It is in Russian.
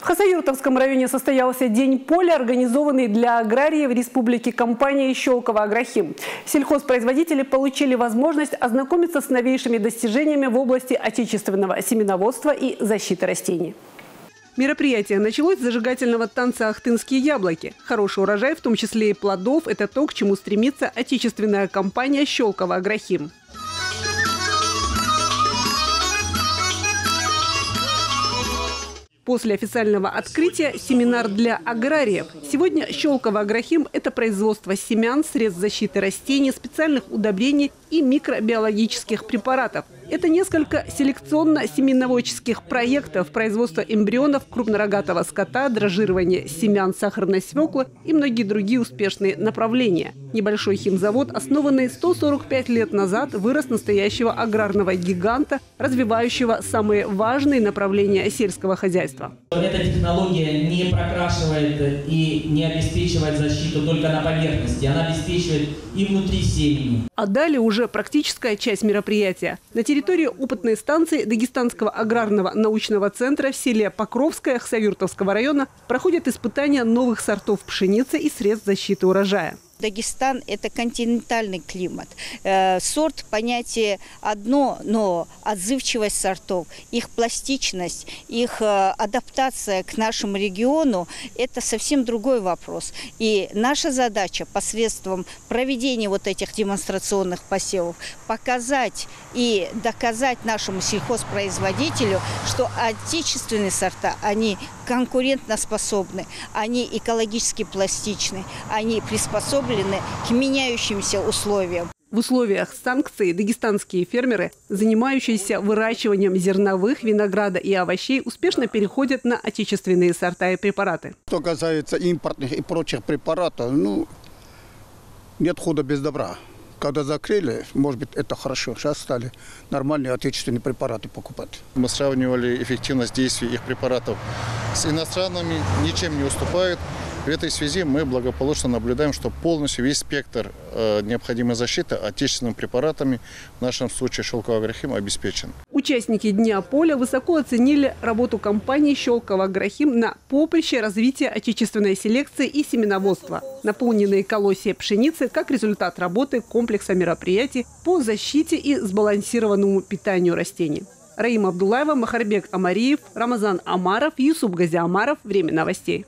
В Хасавюртовском районе состоялся День поля, организованный для аграриев Республики компанией «Щелково Агрохим». Сельхозпроизводители получили возможность ознакомиться с новейшими достижениями в области отечественного семеноводства и защиты растений. Мероприятие началось с зажигательного танца «Ахтынские яблоки». Хороший урожай, в том числе и плодов – это то, к чему стремится отечественная компания «Щелково Агрохим». После официального открытия семинар для аграриев. Сегодня Щелково Агрохим – это производство семян, средств защиты растений, специальных удобрений и микробиологических препаратов – это несколько селекционно-семеноводческих проектов производства эмбрионов крупнорогатого скота, дрожжирование семян сахарной свеклы и многие другие успешные направления. Небольшой химзавод, основанный 145 лет назад, вырос настоящего аграрного гиганта, развивающего самые важные направления сельского хозяйства. Эта технология не прокрашивает и не обеспечивает защиту только на поверхности, она обеспечивает и внутри семени. А далее уже практическая часть мероприятия. На территории территории опытной станции Дагестанского аграрного научного центра в селе Покровское Хсавюртовского района проходят испытания новых сортов пшеницы и средств защиты урожая. Дагестан – это континентальный климат. Э, сорт – понятие одно, но отзывчивость сортов, их пластичность, их э, адаптация к нашему региону – это совсем другой вопрос. И наша задача посредством проведения вот этих демонстрационных посевов показать и доказать нашему сельхозпроизводителю, что отечественные сорта, они конкурентоспособны, они экологически пластичны, они приспособлены к меняющимся условиям. В условиях санкций дагестанские фермеры, занимающиеся выращиванием зерновых, винограда и овощей, успешно переходят на отечественные сорта и препараты. Что касается импортных и прочих препаратов, ну, нет худа без добра. Когда закрыли, может быть, это хорошо. Сейчас стали нормальные отечественные препараты покупать. Мы сравнивали эффективность действий их препаратов с иностранными, ничем не уступают. В этой связи мы благополучно наблюдаем, что полностью весь спектр э, необходимой защиты отечественными препаратами, в нашем случае шелковый агрохим, обеспечен. Участники Дня поля высоко оценили работу компании «Щелково Агрохим» на поприще развития отечественной селекции и семеноводства. Наполненные колосья пшеницы как результат работы комплекса мероприятий по защите и сбалансированному питанию растений. Раима Абдулаева, Махарбек Амариев, Рамазан Амаров, Юсуп Газиамаров. Время новостей.